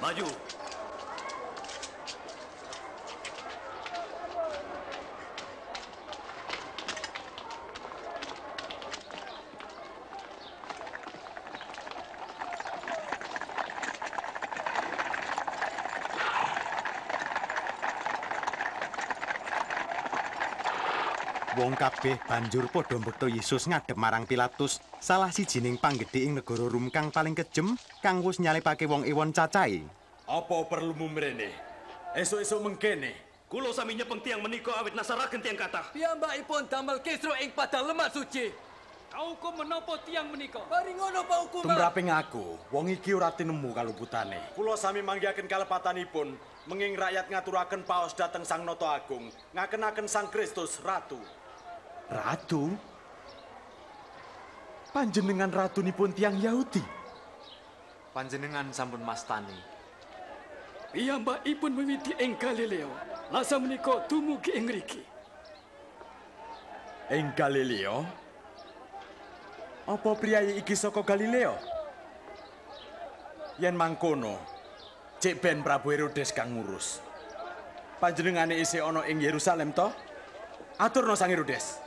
马九 Wong kabeh banjur padha mbekta Yesus ngadhep marang Pilatus, salah sijining panggedhe ing negara Rum kang paling kejem kang wis nyalipake wong ewon cacahe. Apa perlumu mrene? Esuk-esuk mengkene. Kulo sami nyepeng tiang menika awit nasaraken tiang kathah. Piyambakipun damel kisru ing padang lemah suci. Hukum menapa tiang menika? Mari ngono Pak Hukuman. Tumraping aku, wong iki ora tinemu kaluputane. Kula sami manggihaken kalepatanipun menging rakyat ngaturaken paos dhateng Sang Nata Agung, ngakenaken Sang Kristus Ratu. Ratu? Panjenengan ratunipun tiang Yahudi. Panjenengan sampun mastani. Piyambakipun miwiti ing Galileo. Lasa menika dumugi ing mriki. Ing Galileo? Apa priyayi iki saka Galileo? Yen mangkono, cek ben Prabu Herodes kang ngurus. Panjenengane isih ana ing Yerusalem to? Aturno Sang Herodes.